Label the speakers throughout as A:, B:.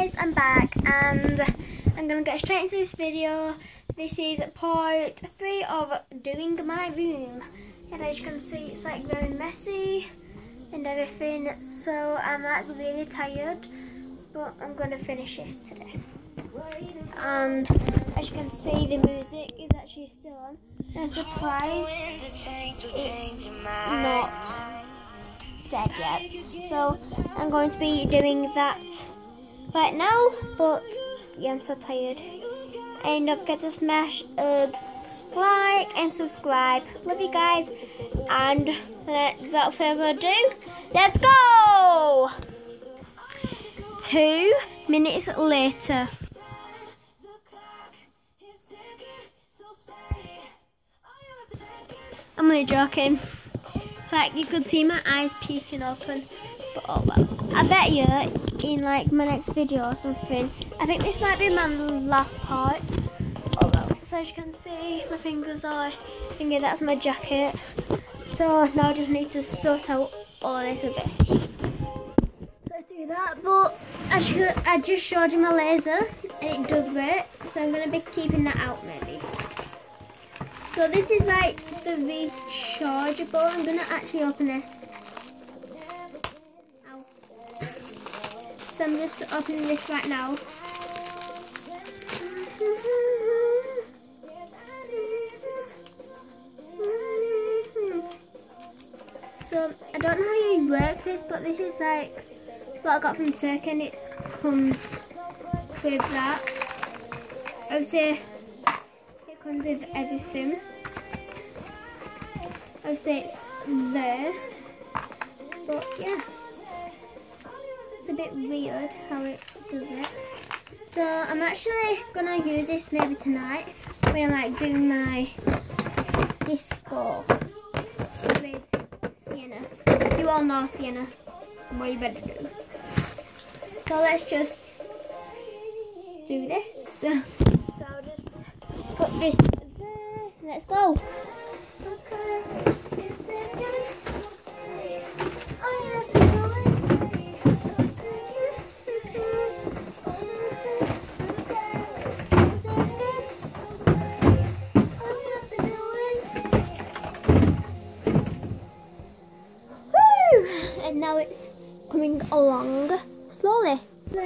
A: guys, I'm back and I'm gonna get straight into this video. This is part three of doing my room. And as you can see it's like very messy and everything so I'm like really tired but I'm gonna finish this today. And as you can see the music is actually still on. I'm surprised it's not dead yet. So I'm going to be doing that right now. But yeah, I'm so tired. And don't forget to smash a like and subscribe. Love you guys. And without further ado, let's go! Two minutes later. I'm only joking. Like you could see my eyes peeking open. But oh well. I bet you in like my next video or something. I think this might be my last part. Oh well. So as you can see, my fingers are thinking that's my jacket. So now I just need to sort out all this a bit. So let's do that. But I I just showed you my laser and it does work. So I'm gonna be keeping that out maybe. So this is like the rechargeable. I'm gonna actually open this. So I'm just opening this right now. So I don't know how you work this, but this is like what I got from Turkey and it comes with that. Obviously it comes with everything. Obviously it's there. But yeah. Bit weird how it does it. So I'm actually gonna use this maybe tonight when I'm like do my disco with Sienna. You all know Sienna. What you better do. So let's just do this. So I'll just put this there. Let's go. Woo! I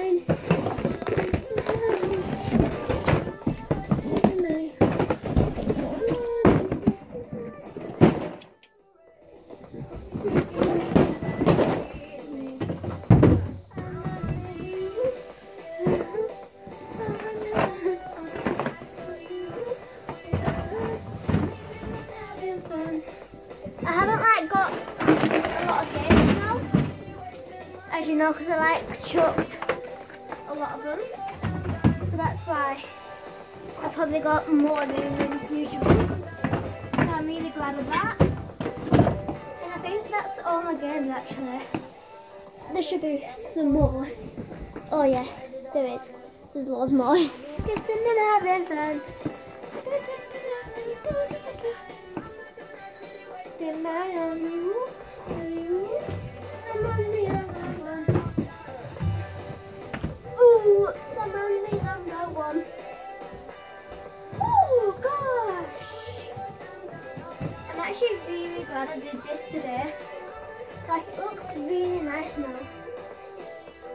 A: haven't like got a lot of games now, as you know, because I like chucked I've probably got more. So I'm really glad of that. And I think that's all my games actually. There should be some more. Oh yeah, there is. There's lots more. Kissing fun. On you, I did this today. Like it looks really nice now.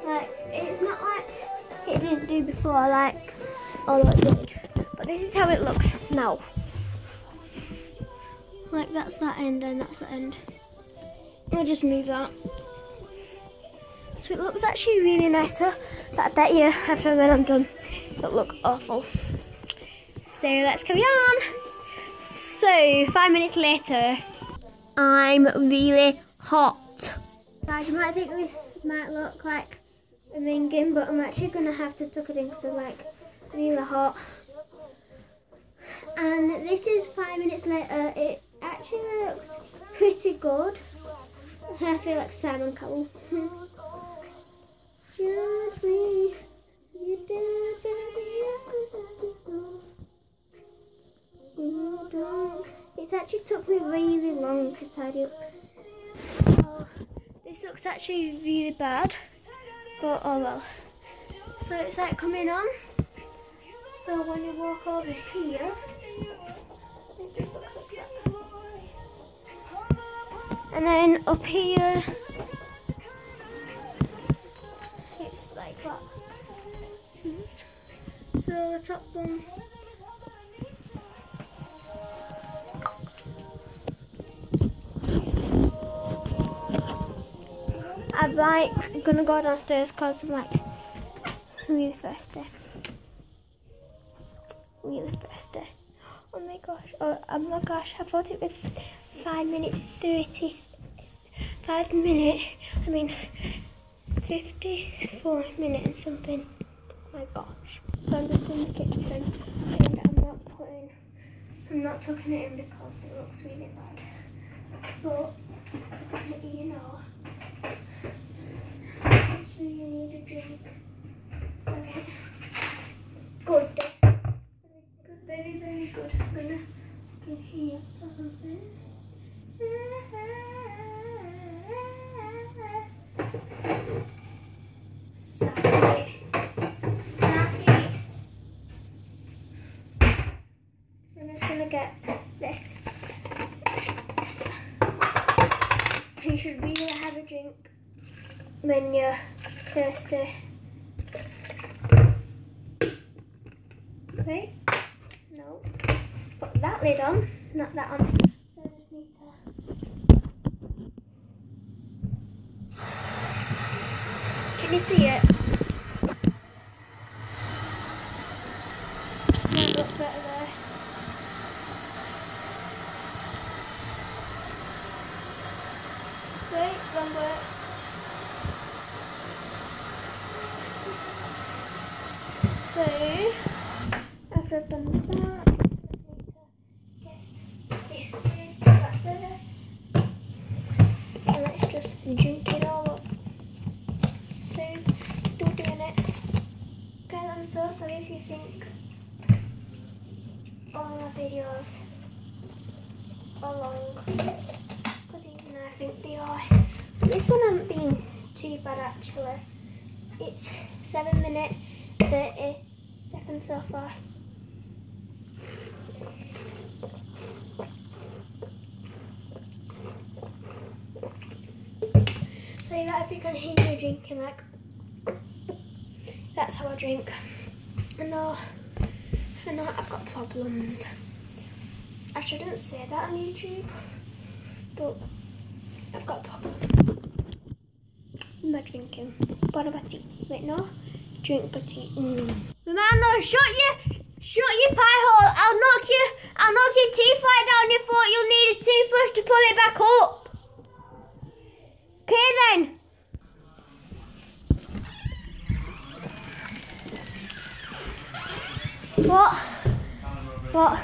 A: Like it's not like it didn't do before. Like oh it did, but this is how it looks now. Like that's that end and that's the end. I'll just move that. So it looks actually really nicer, but I bet you after when I'm done, it'll look awful. So let's carry on. So five minutes later, I'm really hot. Guys, you might think this might look like a ringing, but I'm actually gonna have to tuck it in because I'm like really hot. And this is five minutes later. It actually looks pretty good. I feel like Simon Cowell. Judge me, you did, baby. It's actually took me really long to tidy up. So this looks actually really bad, but oh well. So it's like coming on. So when you walk over here, it just looks like that. And then up here, it's like that. So the top one. I'm like gonna go downstairs because I'm like really thirsty. Really thirsty. Oh my gosh. Oh, oh my gosh. I thought it was 5 minutes 30. 5 minutes. I mean 54 minutes and something. Oh my gosh. So I'm just in the kitchen and I'm not putting, I'm not tucking it in because it looks really bad. But, you know, so you need a drink. Okay. Good. Good, very, very good. I'm gonna get here or something. Get this. You should really have a drink when you're thirsty. Right? Uh, no. Put that lid on, not that on. So I just need to. Can you see it? Might look better there. Wait, wrong way. So, after I've done that, get this. And let's just drink it all up. So, still doing it. I'm so sorry if you think all my videos are long. Because even I think they are. But this one hasn't been too bad actually. It's 7 minutes 30 so far. So yeah, if you can hear me drinking, like that's how I drink. I know, I know I've got problems. I shouldn't say that on YouTube, but I've got problems. My drinking. What about tea? Wait, no. Drink tea. Mm. Mama, shut your, shut your pie hole. I'll knock you, I'll knock your teeth right down your throat. You'll need a toothbrush to pull it back up. Okay then. What? What?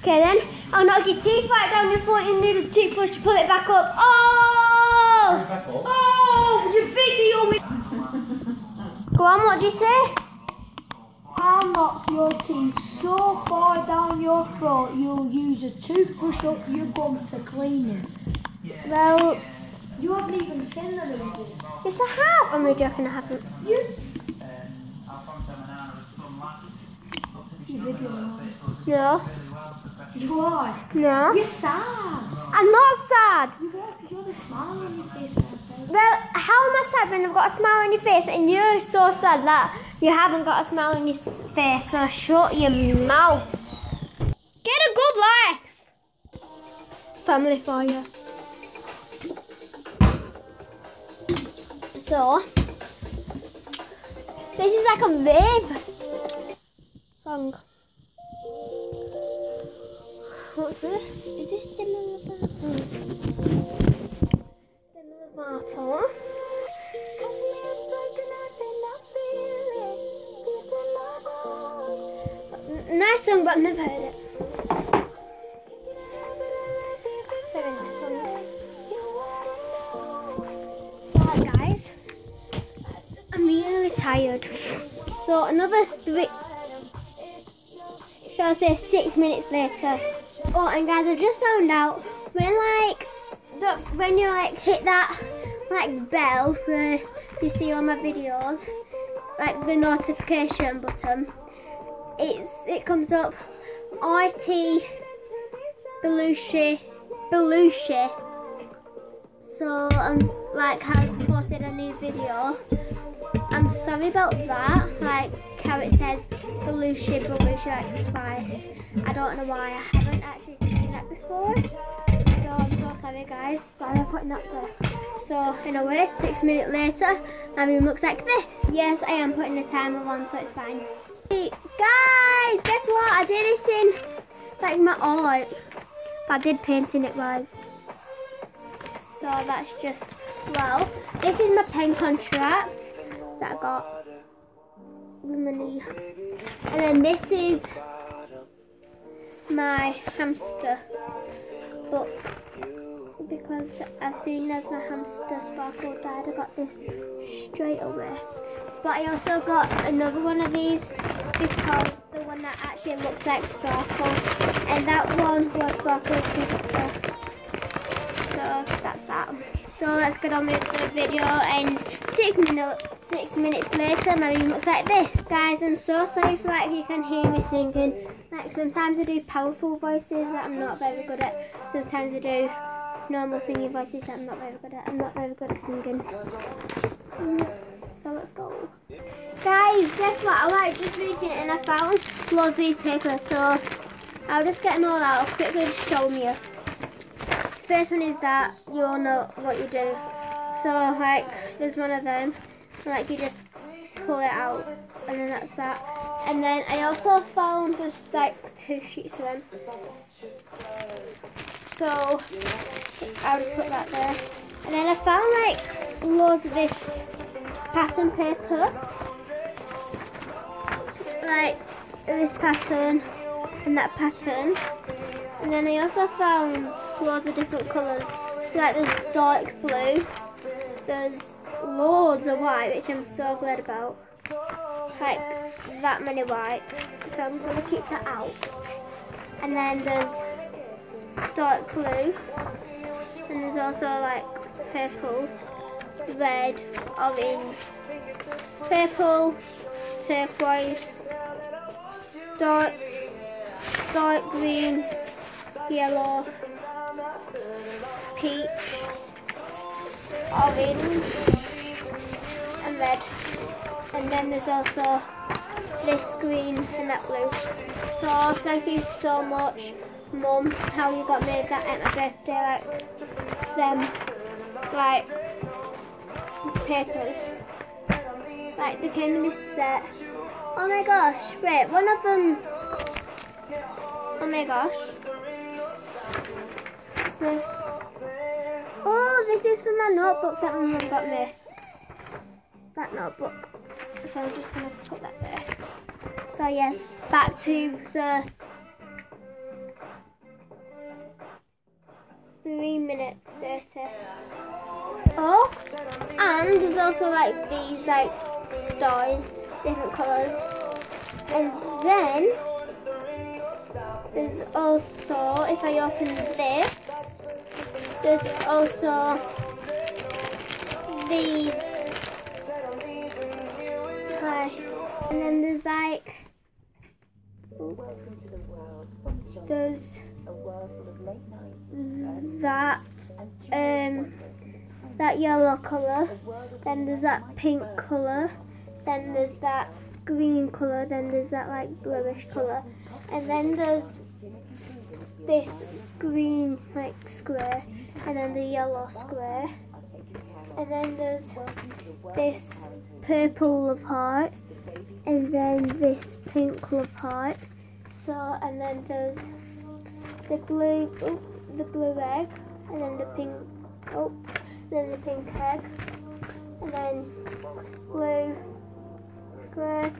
A: Okay then. I'll knock your teeth right down your throat. You need a toothbrush to pull it back up. Oh!
B: Back up.
A: Oh! You think you're me? Go on. What do you say?
C: I'll knock your teeth so far down your throat you'll use a toothbrush up your bum to clean them.
A: Well,
C: You haven't even seen them in
A: yes, I have. I'm only joking. I haven't.
C: You, you video
A: No.
C: You are.
A: No.
C: You're sad.
A: I'm not sad.
C: You a smile on your face when I.
A: Well, how am I sad when I've got a smile on your face and you're so sad that you haven't got a smile on your face? So shut your mouth. Get a good life. Family for you. So, this is like a rave song. What's this? Is this Demi Lovato? Demi Nice song, but I've never heard it. Very guys, I'm really tired. So, another three. Shall I say six minutes later? Oh, and guys, I just found out we're like the, when you like hit that like bell for you see all my videos, like the notification button, it's it comes up IT Bellusci Bellusci. So I'm like has posted a new video. I'm sorry about that. Like how it says Bellusci Bellusci like twice. I don't know why I haven't actually seen that before. So I'm so sorry guys, but I'm putting that there. So anyway, six minutes later, my room looks like this. Yes, I am putting the timer on, so it's fine. Hey, guys, guess what? I did this in like my art. But I did painting it guys. So that's just well. This is my pen contract that I got. And then this is my hamster book because as soon as my hamster Sparkle died I got this straight away. But I also got another one of these because the one that actually looks like Sparkle and that one was Sparkle's sister. So that's that. So let's get on with the video and six minutes six minutes later my room looks like this. Guys I'm so sorry if like you can hear me singing. Like sometimes I do powerful voices that I'm not very good at. Sometimes I do normal singing voices that I'm not very good at. I'm not very good at singing. So let's go. Guys, guess what? I like just reading and I found loads of these papers. So I'll just get them all out. I'll quickly show you. First one is that you'll know what you do. So like there's one of them. Like you just pull it out and then that's that. And then I also found just like two sheets of them. So I'll just put that there. And then I found like loads of this pattern paper. Like this pattern and that pattern. And then I also found loads of different colours. Like there's dark blue, there's loads of white, which I'm so glad about. Like that many white. So I'm gonna keep that out. And then there's dark blue. And there's also like purple, red, orange, purple, turquoise, dark, dark green, yellow, peach, orange, and red. And then there's also this green and that blue. So thank you so much mum how you got made that at my birthday like them like papers like they came in this set oh my gosh wait one of them's oh my gosh what's this this is for my notebook that my mum got me. That notebook. So I'm just gonna put that there. So yes back to the three minute thirty. Oh, and there's also like these like stars, different colours, and then there's also if I open this, there's also these. Hi, and then there's like there's that um that yellow colour. Then there's that pink colour. Then there's that green colour. Then there's that like bluish colour. And then there's this green like square and then the yellow square. And then there's this purple love heart and then this pink love heart. So and then there's the blue oh, the blue egg and then the pink oh then the pink egg and then blue square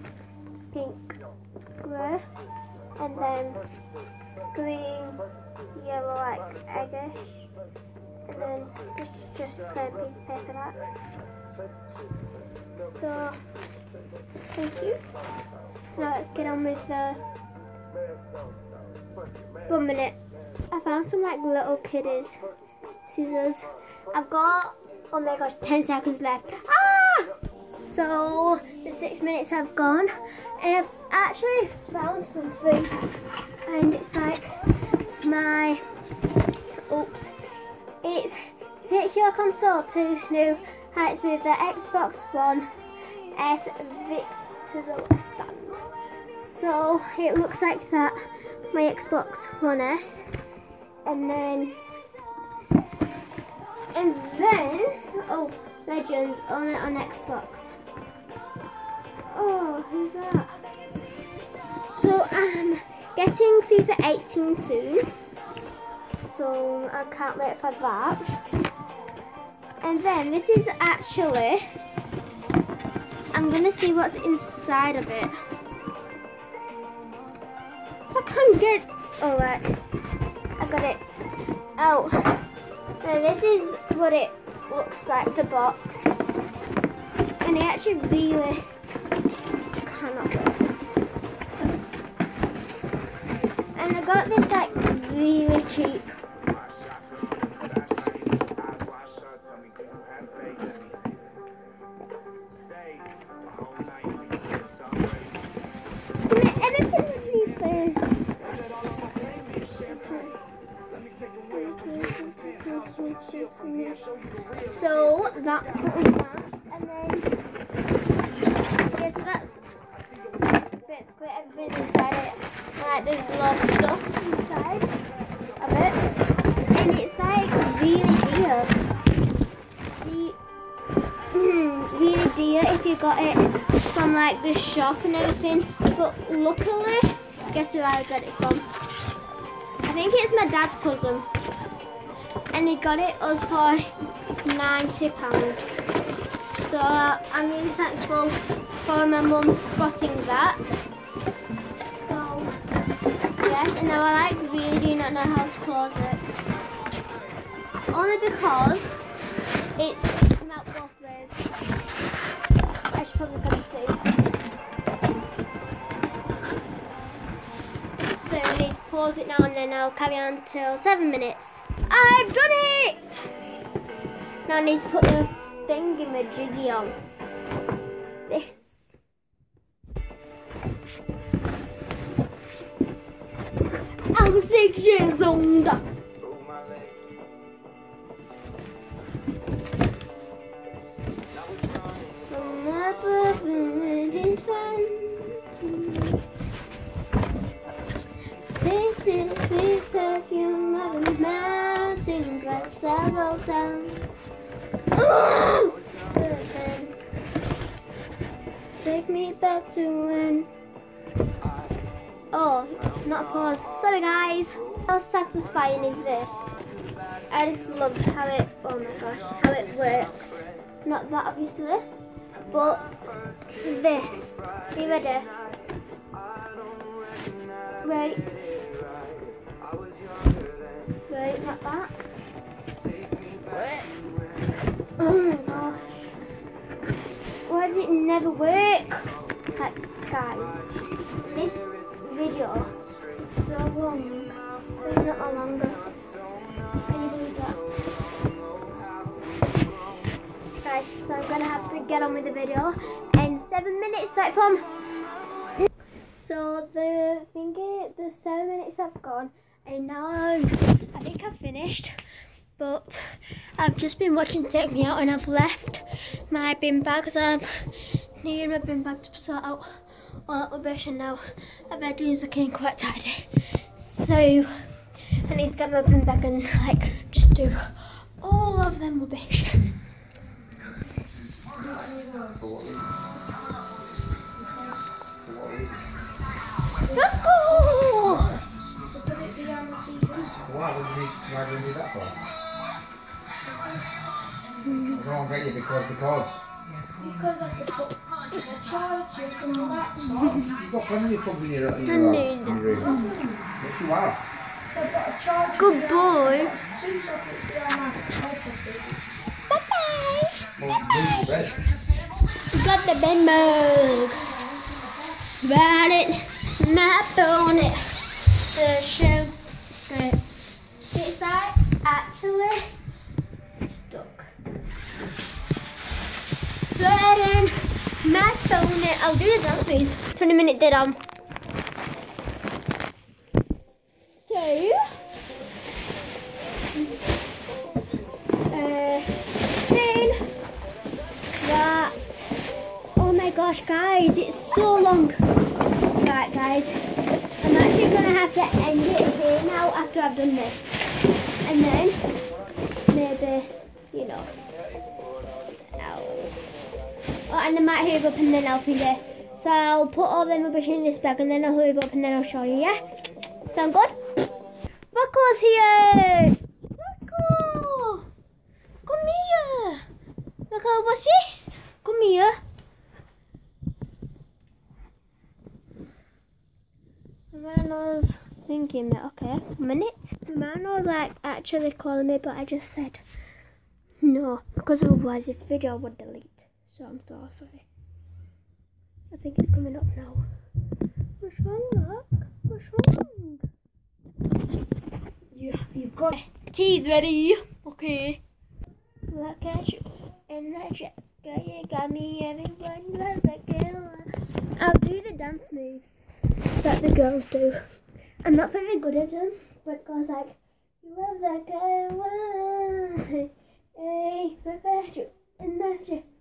A: pink square and then green yellow like eggish and then just just plain piece of paper that so thank you now let's get on with the one minute. I found some like little kiddies scissors. I've got, oh my gosh, 10 seconds left. Ah! So the six minutes have gone and I've actually found something and it's my oops it's take your console to new heights with the Xbox One S Virtual Stand. So it looks like that my Xbox One S and then and then oh Legends on it on Xbox. Oh, who's that? So I'm getting FIFA 18 soon. So I can't wait for that. And then this is actually I'm gonna see what's inside of it. I can't get alright. I got it. Oh. So this is what it looks like the box. And it actually really cannot And I got this like really cheap. So that's that. And then, yeah, so that's basically everything inside it. Like, there's a lot of stuff inside of it. And it's like really dear. Re- hmm, really dear if you got it from like the shop and everything. But luckily, guess who I got it from? I think it's my dad's cousin and he got it us for ninety pound. So I'm really thankful for my mum spotting that. So yes, and now I like really do not know how to close it. Only because it's come both ways. I should probably go see. So I need to pause it now and then I'll carry on till seven minutes. I've done it! Now I need to put the thing in the jiggy on. This. I'm six years old. Tasted sweet perfume of a mountain grass I rolled Take me back to when. Oh, it's not a pause. Sorry, guys. How satisfying is this? I just love how it. Oh my gosh, how it works. Not that obviously, but this. Be ready. Right. Right, like that. Oh my gosh. Why does it never work? Like, guys, this video is so long. It's not the longest. Can you believe that? Guys, so I'm gonna have to get on with the video in seven minutes, like from. So the thingy, the seven minutes have gone, and now I'm, I think I've finished but I've just been watching Take Me Out and I've left my bin bag because I've needed my bin bag to sort out all that rubbish and now my bedroom's looking quite tidy. So I need to get my bin bag and like just do all of them rubbish. Oh!
B: Why we, that for? I don't because, because.
C: Because I could put a charger from the laptop.
B: You've got plenty of plugs in your, in your, in your room. What you have?
C: So I've got a charger.
A: Good boy.
C: I've Two sockets behind my headset.
A: Bye bye.
B: Well, move your bed.
A: Got the bin. Got it. Not on it. The show. Right. It's like stuck. Burden. I'll do the dance please. 20 minute dead on. So, uh, then that. Oh my gosh, guys, it's so long. Right, guys, I'm actually gonna have to end it here now after I've done this, and then and I might hoover up and then I'll finish it. So I'll put all the rubbish in this bag and then I'll hoover up and then I'll show you, yeah? Sound good? Rocco's here! Rocco! Come here! Rocco, what's this? Come here. Mano's thinking that, okay, a minute. Mano's like actually calling me, but I just said no, because otherwise this video would delete. So I'm so sorry. I think it's coming up now. What's wrong, Mark? What's wrong?
C: You, you've got.
A: Tea's ready. Okay. Look at you in the dress. Girl, you got me. Everyone loves that girl. I'll do the dance moves that the girls do. I'm not very good at them, but goes like, you love that girl. Hey, look at you in the dress.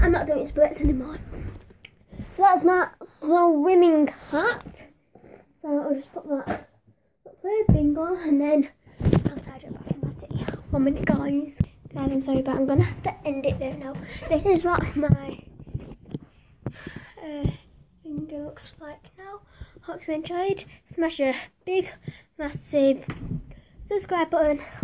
A: I'm not doing splits anymore. So that's my swimming hat. So I'll just put that up there, bingo, and then I'll tidy in my tea. One minute, guys. Guys, I'm sorry, but I'm gonna have to end it there now. This is what my uh, finger looks like now. Hope you enjoyed. Smash a big, massive subscribe button.